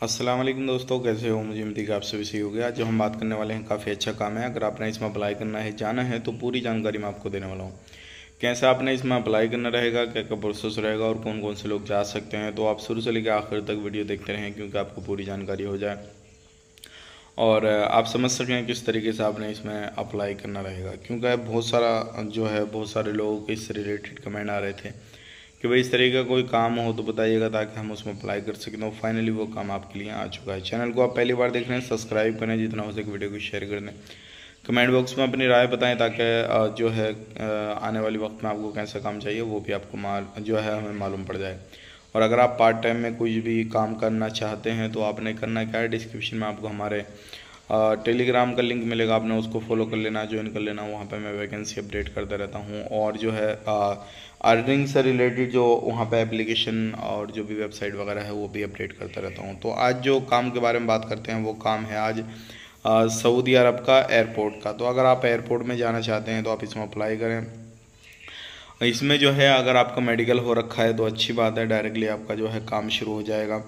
अस्सलाम वालेकुम दोस्तों, कैसे हो? मुझे उम्मीद आप सभी सही हो गया जो हम बात करने वाले हैं, काफ़ी अच्छा काम है। अगर आपने इसमें अप्लाई करना है, जाना है तो पूरी जानकारी मैं आपको देने वाला हूँ। कैसे आपने इसमें अप्लाई करना रहेगा क्या क्या प्रोसेस रहेगा और कौन कौन से लोग जा सकते हैं तो आप शुरू से लेकर आखिर तक वीडियो देखते रहें, क्योंकि आपको पूरी जानकारी हो जाए। और आप समझ सकें किस तरीके से आपने इसमें अप्लाई करना रहेगा, क्योंकि बहुत सारा जो है, बहुत सारे लोगों के इससे रिलेटेड कमेंट आ रहे थे। कि भाई इस तरह का कोई काम हो तो बताइएगा ताकि हम उसमें अप्लाई कर सकें। और फाइनली वो काम आपके लिए आ चुका है। चैनल को आप पहली बार देख रहे हैं सब्सक्राइब करें जितना हो सके वीडियो को शेयर कर दें। कमेंट बॉक्स में अपनी राय बताएँ ताकि जो है आने वाले वक्त में आपको कैसा काम चाहिए, वो भी आपको माल, जो है, हमें मालूम पड़ जाए। और अगर आप पार्ट टाइम में कुछ भी काम करना चाहते हैं तो आपने करना क्या है डिस्क्रिप्शन में आपको हमारे टेलीग्राम का लिंक मिलेगा, आपने उसको फॉलो कर लेना ज्वाइन कर लेना, वहाँ पे मैं वैकेंसी अपडेट करता रहता हूँ। और जो है अर्निंग से रिलेटेड जो वहाँ पे एप्लीकेशन और जो भी वेबसाइट वगैरह है, वो भी अपडेट करता रहता हूँ। तो आज जो काम के बारे में बात करते हैं, वो काम है आज सऊदी अरब का एयरपोर्ट का। तो अगर आप एयरपोर्ट में जाना चाहते हैं तो आप इसमें अप्लाई करें। इसमें जो है, अगर आपका मेडिकल हो रखा है तो अच्छी बात है डायरेक्टली आपका जो है काम शुरू हो जाएगा।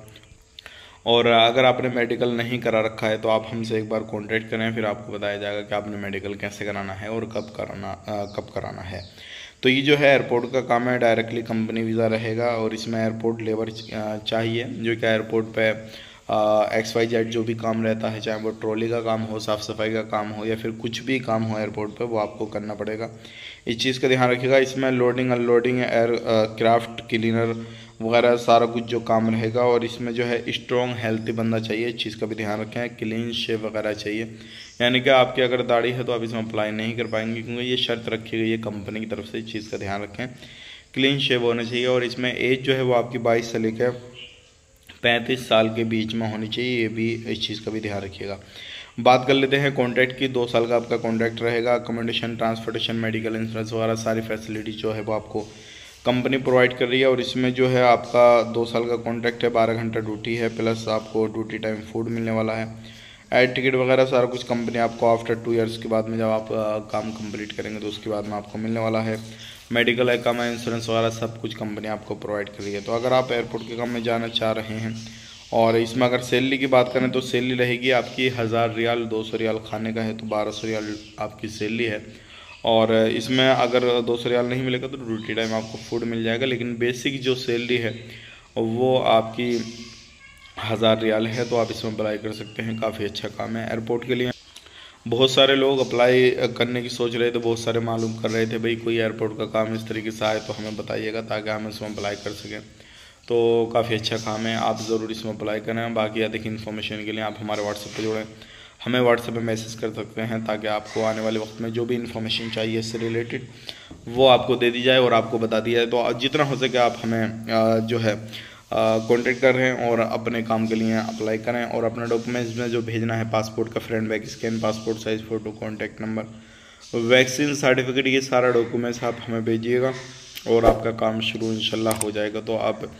और अगर आपने मेडिकल नहीं करा रखा है तो आप हमसे एक बार कांटेक्ट करें, फिर आपको बताया जाएगा कि आपने मेडिकल कैसे कराना है और कब कराना कब कराना है। तो ये जो है एयरपोर्ट का काम है डायरेक्टली कंपनी वीज़ा रहेगा और इसमें एयरपोर्ट लेबर चाहिए, जो कि एयरपोर्ट पे एक्स वाई जेड जो भी काम रहता है, चाहे वो ट्रॉली का काम हो साफ़ सफ़ाई का काम हो या फिर कुछ भी काम हो एयरपोर्ट पे, वो आपको करना पड़ेगा। इस चीज़ का ध्यान रखिएगा, इसमें loading unloading aircraft cleaner वगैरह सारा कुछ जो काम रहेगा और इसमें जो है स्ट्रॉन्ग हेल्थी बंदा चाहिए, इस चीज़ का भी ध्यान रखें क्लीन शेप वगैरह चाहिए। यानी कि आपकी अगर दाढ़ी है तो आप इसमें अप्लाई नहीं कर पाएँगे क्योंकि ये शर्त रखी गई है कंपनी की तरफ़ से, इस चीज़ का ध्यान रखें। क्लीन शेप होना चाहिए और इसमें एज जो है वो आपकी बाईस से लेकर पैंतीस साल के बीच में होनी चाहिए, ये भी इस चीज़ का भी ध्यान रखिएगा। बात कर लेते हैं कॉन्ट्रैक्ट की, दो साल का आपका कॉन्ट्रैक्ट रहेगा अकोमोडेशन ट्रांसपोर्टेशन मेडिकल इंश्योरेंस वगैरह सारी फैसिलिटी जो है वो आपको कंपनी प्रोवाइड कर रही है और इसमें जो है आपका दो साल का कॉन्ट्रैक्ट है, बारह घंटा ड्यूटी है, प्लस आपको ड्यूटी टाइम फ़ूड मिलने वाला है। एड टिकट वगैरह सारा कुछ कंपनी आपको आफ्टर टू इयर्स के बाद में जब आप काम कंप्लीट करेंगे तो उसके बाद में आपको मिलने वाला है। मेडिकल है काम इंश्योरेंस वगैरह सब कुछ कंपनी आपको प्रोवाइड कर रही है। तो अगर आप एयरपोर्ट के काम में जाना चाह रहे हैं और इसमें अगर सैलरी की बात करें तो सैलरी रहेगी आपकी हज़ार रियाल, दो सौ रियाल खाने का है तो बारह सौ रियाल आपकी सैलरी है। और इसमें अगर दो सौ नहीं मिलेगा तो ड्यूटी टाइम आपको फ़ूड मिल जाएगा, लेकिन बेसिक जो सैलरी है, वो आपकी हज़ार रियाल है तो आप इसमें अप्लाई कर सकते हैं। काफ़ी अच्छा काम है एयरपोर्ट के लिए। बहुत सारे लोग अप्लाई करने की सोच रहे थे, बहुत सारे मालूम कर रहे थे, भाई, कोई एयरपोर्ट का काम इस तरीके से आए तो हमें बताइएगा ताकि हम इसमें अप्लाई कर सकें। तो काफ़ी अच्छा काम है, आप ज़रूर इसमें अप्लाई करें बाकी अधिक इन्फॉर्मेशन के लिए आप हमारे व्हाट्सएप पर जुड़ें। हमें व्हाट्सएप पे मैसेज कर सकते हैं ताकि आपको आने वाले वक्त में जो भी इन्फॉर्मेशन चाहिए इससे रिलेटेड वो आपको दे दी जाए और आपको बता दिया जाए। तो जितना हो सके आप हमें जो है कॉन्टेक्ट कर रहे हैं और अपने काम के लिए अप्लाई करें और अपने डॉक्यूमेंट्स में जो भेजना है पासपोर्ट का front back scan passport size photo contact number vaccine certificate ये सारा डॉक्यूमेंट्स आप हमें भेजिएगा और आपका काम शुरू इंशाल्लाह हो जाएगा। तो आप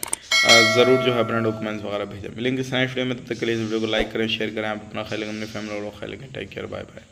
ज़रूर जो है अपना डॉक्यूमेंट्स वगैरह भेजें। मिलेंगे नेक्स्ट वीडियो में, तब तक के लिए इस वीडियो को लाइक करें शेयर करें आप अपना ख्याल अपने फैमिली और ख्याल टेक केयर बाय बाय